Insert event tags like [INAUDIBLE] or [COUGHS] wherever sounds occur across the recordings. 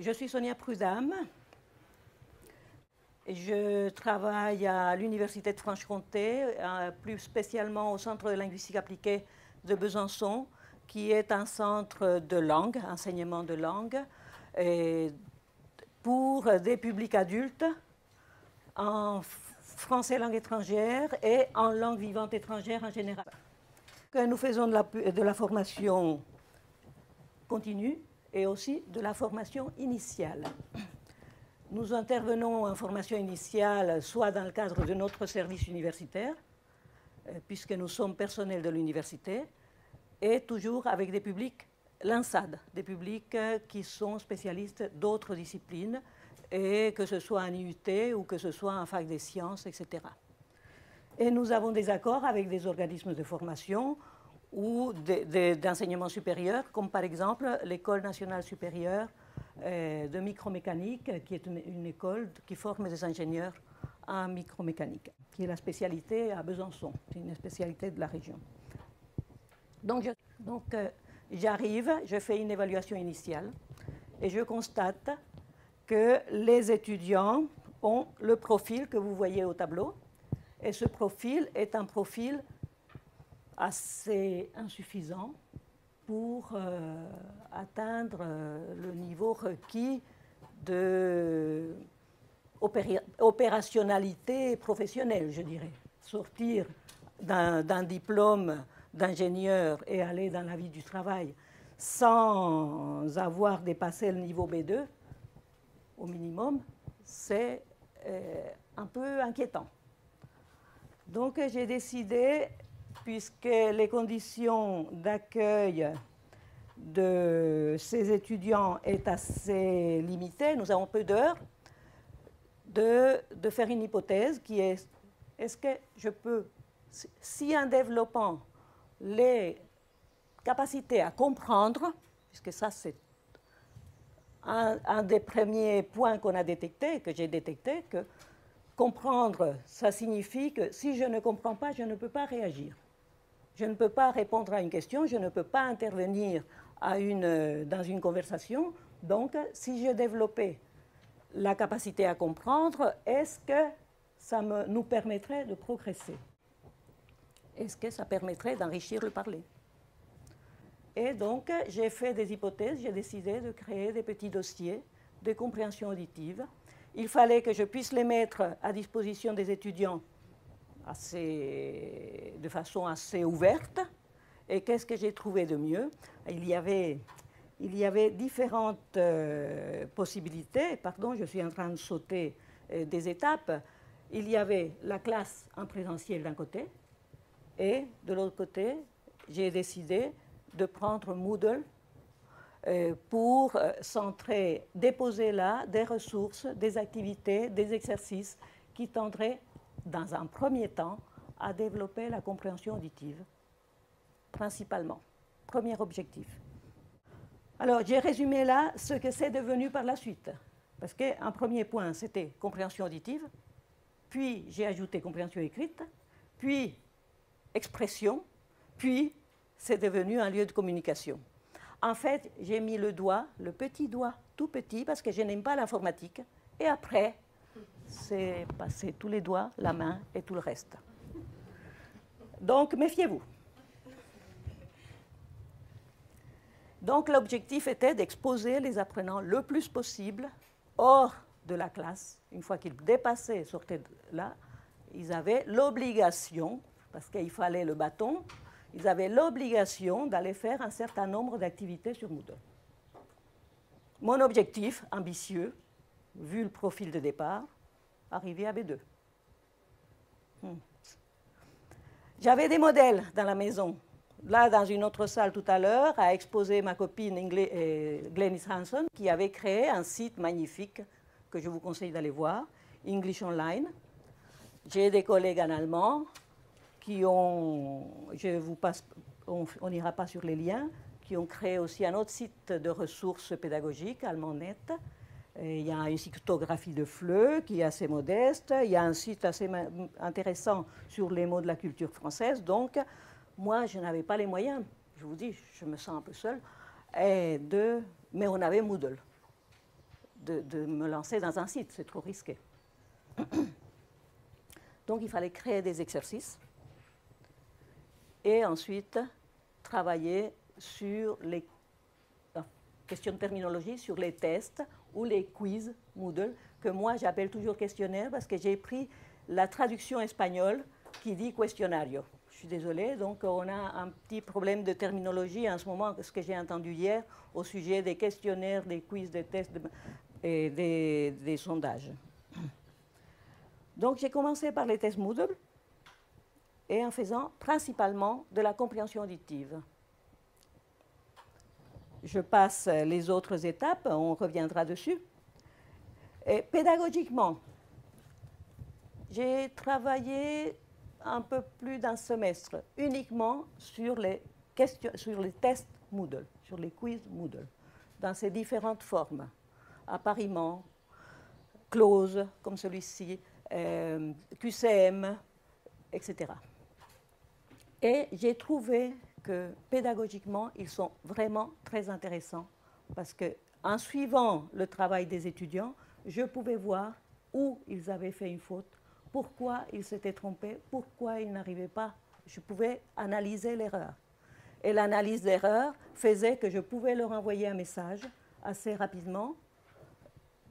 je suis Sonia Prudhomme. Je travaille à l'Université de Franche-Comté, euh, plus spécialement au Centre de linguistique appliquée de Besançon, qui est un centre de langue, enseignement de langue, pour des publics adultes en français langue étrangère et en langue vivante étrangère en général. Nous faisons de la formation continue et aussi de la formation initiale. Nous intervenons en formation initiale soit dans le cadre de notre service universitaire, euh, puisque nous sommes personnels de l'université, et toujours avec des publics l'INSAD, des publics euh, qui sont spécialistes d'autres disciplines, et que ce soit en IUT ou que ce soit en fac des sciences, etc. Et nous avons des accords avec des organismes de formation ou d'enseignement supérieur, comme par exemple l'École nationale supérieure euh, de micromécanique, qui est une, école qui forme des ingénieurs en micromécanique, qui est la spécialité à Besançon, c'est une spécialité de la région. Donc, euh, j'arrive, je fais une évaluation initiale et je constate que les étudiants ont le profil que vous voyez au tableau. Et ce profil est un profil assez insuffisant pour euh, atteindre euh, le niveau requis de opérationnalité professionnelle, je dirais. Sortir d'un diplôme d'ingénieur et aller dans la vie du travail sans avoir dépassé le niveau B2, au minimum, c'est euh, un peu inquiétant. Donc j'ai décidé puisque les conditions d'accueil de ces étudiants est assez limitées, nous avons peu d'heures, de, de, faire une hypothèse qui est est-ce que je peux, si en développant les capacités à comprendre, puisque ça c'est un, un, des premiers points qu'on a détecté, que j'ai détecté, que comprendre, ça signifie que si je ne comprends pas, je ne peux pas réagir. Je ne peux pas répondre à une question, je ne peux pas intervenir une, dans une conversation. Donc, si je développais la capacité à comprendre, est-ce que ça nous permettrait de progresser? Est-ce que ça permettrait d'enrichir le parler? Et donc, j'ai fait des hypothèses, j'ai décidé de créer des petits dossiers de compréhension auditive. Il fallait que je puisse les mettre à disposition des étudiants assez, de façon assez ouverte. Et qu'est-ce que j'ai trouvé de mieux? Il y, avait, il y avait différentes euh, possibilités. Pardon, je suis en train de sauter euh, des étapes. Il y avait la classe en présentiel d'un côté, et de l'autre côté, j'ai décidé de prendre Moodle euh, pour centrer, déposer là des ressources, des activités, des exercices qui tendraient dans un premier temps, à développer la compréhension auditive, principalement. Premier objectif. Alors, j'ai résumé là ce que c'est devenu par la suite. Parce qu'un premier point, c'était compréhension auditive, puis j'ai ajouté compréhension écrite, puis expression, puis c'est devenu un lieu de communication. En fait, j'ai mis le doigt, le petit doigt, tout petit, parce que je n'aime pas l'informatique, et après, c'est passer tous les doigts, la main et tout le reste. Donc, méfiez-vous. Donc, l'objectif était d'exposer les apprenants le plus possible hors de la classe. Une fois qu'ils dépassaient, sortaient de là, ils avaient l'obligation, parce qu'il fallait le bâton, ils avaient l'obligation d'aller faire un certain nombre d'activités sur Moodle. Mon objectif, ambitieux, vu le profil de départ, arrivé à B2. Hmm. J'avais des modèles dans la maison. Là, dans une autre salle tout à l'heure, a exposé ma copine euh, Glennis Hanson, qui avait créé un site magnifique que je vous conseille d'aller voir, English Online. J'ai des collègues en allemand qui ont, je vous passe, on n'ira pas sur les liens, qui ont créé aussi un autre site de ressources pédagogiques, Il y a une cytographie de Fleu qui est assez modeste. Il y a un site assez intéressant sur les mots de la culture française. Donc, moi, je n'avais pas les moyens. Je vous dis, je me sens un peu seule. De, mais on avait Moodle. de, me lancer dans un site, c'est trop risqué. [COUGHS] Donc il fallait créer des exercices et ensuite travailler sur les questions de terminologie, sur les tests ou les quiz Moodle, que moi j'appelle toujours questionnaire parce que j'ai pris la traduction espagnole qui dit questionnario. Je suis désolée, donc on a un petit problème de terminologie en ce moment, ce que j'ai entendu hier au sujet des questionnaires, des quiz, des tests et des, des sondages. Donc j'ai commencé par les tests Moodle et en faisant principalement de la compréhension auditive. Je passe les autres étapes, on reviendra dessus. Pédagogiquement, j'ai travaillé un peu plus d'un semestre uniquement sur les, tests Moodle, sur les quiz Moodle, dans ces différentes formes. Appariement, close, comme celui-ci, euh, QCM, etc. Et j'ai trouvé que pédagogiquement, ils sont vraiment très intéressants parce que en suivant le travail des étudiants, je pouvais voir où ils avaient fait une faute, pourquoi ils s'étaient trompés, pourquoi ils n'arrivaient pas. Je pouvais analyser l'erreur. Et l'analyse d'erreur faisait que je pouvais leur envoyer un message assez rapidement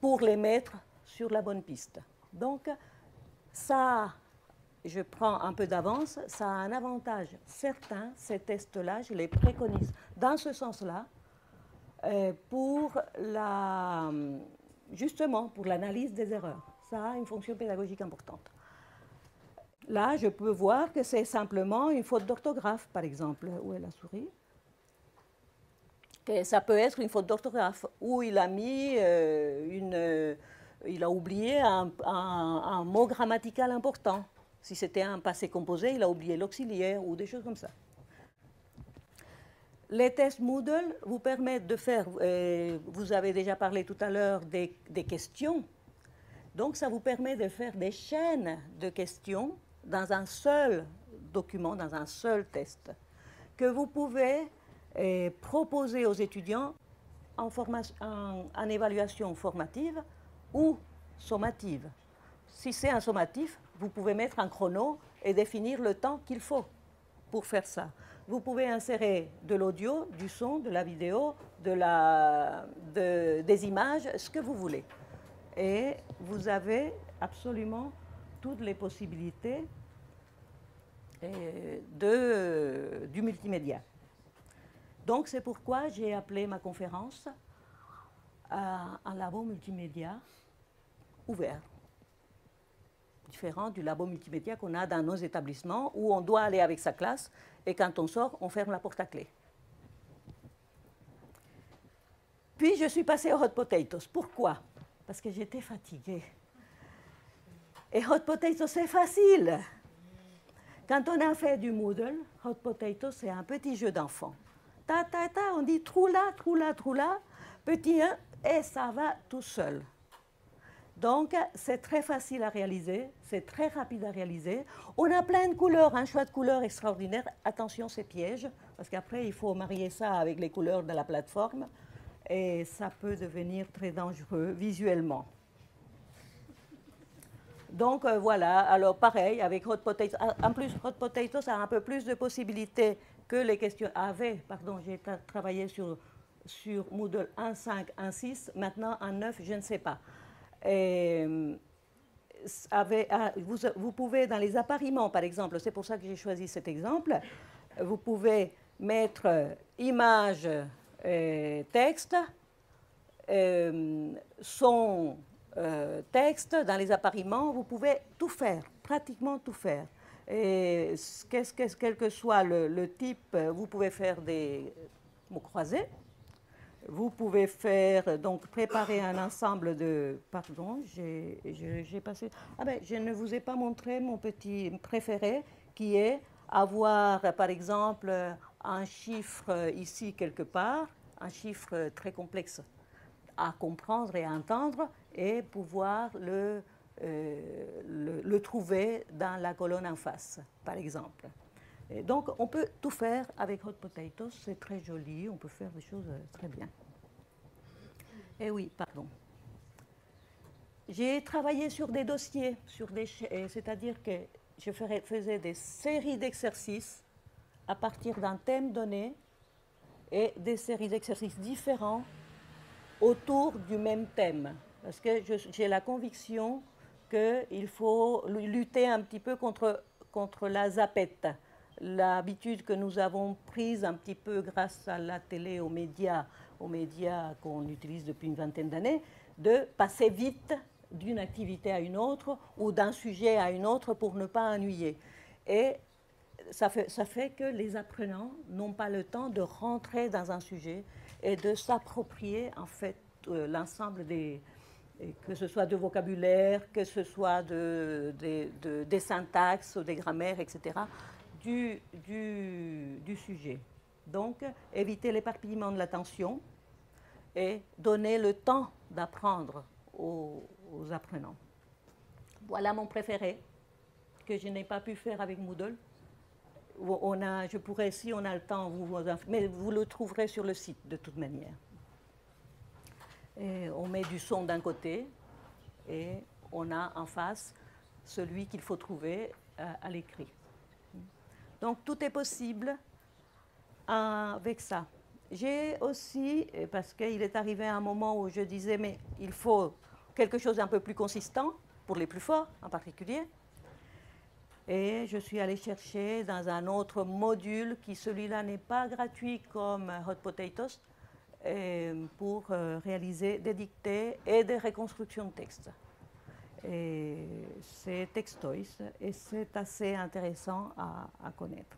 pour les mettre sur la bonne piste. Donc, ça, je prends un peu d'avance, ça a un avantage certain, ces tests-là, je les préconise dans ce sens-là, euh, pour la, justement pour l'analyse des erreurs ça a une fonction pédagogique importante. Là, je peux voir que c'est simplement une faute d'orthographe, par exemple. Où est la souris? Que Ça peut être une faute d'orthographe, où il a mis euh, une. Il a oublié un, mot grammatical important. Si c'était un passé composé, il a oublié l'auxiliaire ou des choses comme ça. Les tests Moodle vous permettent de faire, euh, vous avez déjà parlé tout à l'heure des, questions donc ça vous permet de faire des chaînes de questions dans un seul document, dans un seul test, que vous pouvez eh, proposer aux étudiants en, en, évaluation formative ou sommative. Si c'est un sommatif, vous pouvez mettre un chrono et définir le temps qu'il faut pour faire ça. Vous pouvez insérer de l'audio, du son, de la vidéo, de la, des images, ce que vous voulez et vous avez absolument toutes les possibilités euh, de, du multimédia. Donc c'est pourquoi j'ai appelé ma conférence un labo multimédia ouvert, différent du labo multimédia qu'on a dans nos établissements où on doit aller avec sa classe et quand on sort, on ferme la porte à clé. Puis je suis passée au Hot Potatoes. Pourquoi? Parce que j'étais fatiguée. Et hot potato, c'est facile. Quand on a fait du Moodle, hot potato, c'est un petit jeu d'enfant. Ta, ta, ta, on dit trou là, trou là, trou là, petit 1, et ça va tout seul. Donc, c'est très facile à réaliser, c'est très rapide à réaliser. On a plein de couleurs, un choix de couleurs extraordinaire. Attention, c'est piège, parce qu'après, il faut marier ça avec les couleurs de la plateforme et ça peut devenir très dangereux visuellement. Donc euh, voilà, alors pareil avec Hot Potato. Ah, en plus, Hot Potato, ça a un peu plus de possibilités que les questions avaient. Pardon, j'ai travaillé sur, sur Moodle 1.5, 1.6, maintenant 1.9, je ne sais pas. Euh, ah, vous, pouvez, dans les appariements, par exemple, c'est pour ça que j'ai choisi cet exemple, vous pouvez mettre image euh, texte, euh, son euh, texte, dans les appariements, vous pouvez tout faire, pratiquement tout faire. Et quel que soit le, type, vous pouvez faire des mots croisés. Vous pouvez faire, donc, préparer un ensemble de. Pardon, j'ai passé. Ah ben, je ne vous ai pas montré mon petit préféré, qui est avoir, par exemple, un chiffre ici quelque part, un chiffre très complexe à comprendre et à entendre, et pouvoir le, euh, le, trouver dans la colonne en face, par exemple. Donc, on peut tout faire avec Hot Potatoes, c'est très joli, on peut faire des choses très bien. Et oui, pardon. j'ai travaillé sur des dossiers, sur des, c'est-à-dire que je faisais des séries d'exercices à partir d'un thème donné et des séries d'exercices différents autour du même thème. Parce que j'ai la conviction qu'il faut lutter un petit peu contre, contre la zapette, l'habitude que nous avons prise un petit peu grâce à la télé, aux médias, aux médias qu'on utilise depuis une vingtaine d'années, de passer vite d'une activité à une autre ou d'un sujet à une autre pour ne pas ennuyer. Et ça fait, ça fait que les apprenants n'ont pas le temps de rentrer dans un sujet et de s'approprier en fait euh, l'ensemble des, que ce soit de vocabulaire, que ce soit de, des syntaxes des grammaires, etc., du, sujet. Donc, éviter l'éparpillement de l'attention et donner le temps d'apprendre aux, apprenants. Voilà mon préféré, que je n'ai pas pu faire avec Moodle. On a, je pourrais, si on a le temps, vous, mais vous le trouverez sur le site de toute manière. On met du son d'un côté et on a en face celui qu'il faut trouver à, à l'écrit. Donc tout est possible avec ça. J'ai aussi, parce qu'il est arrivé un moment où je disais, mais il faut quelque chose d'un peu plus consistant, pour les plus forts en particulier. Et je suis allée chercher dans un autre module qui, celui-là, n'est pas gratuit comme Hot Potatoes, pour euh, réaliser des dictées et des reconstructions de textes. C'est Textoys et c'est assez intéressant à, connaître.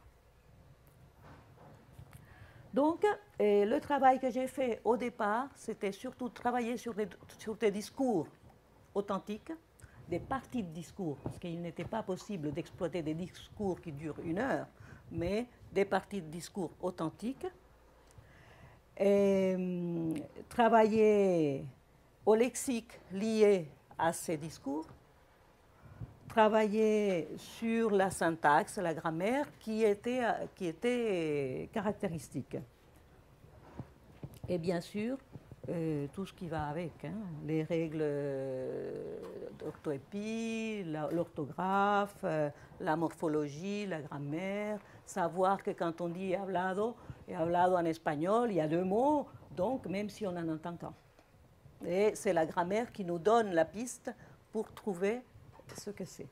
Donc, le travail que j'ai fait au départ, c'était surtout travailler sur des, discours authentiques, des parties de discours, parce qu'il n'était pas possible d'exploiter des discours qui durent une heure, mais des parties de discours authentiques. Et, hum, travailler au lexique lié à ces discours, travailler sur la syntaxe, la grammaire, qui était, qui était caractéristique. Et bien sûr, euh, tout ce qui va avec, hein, les règles d'orthoépie, l'orthographe, euh, la morphologie, la grammaire, savoir que quand on dit hablado, et hablado en espagnol, il y a deux mots, donc même si on en entend qu'un. Et c'est la grammaire qui nous donne la piste pour trouver ce que c'est.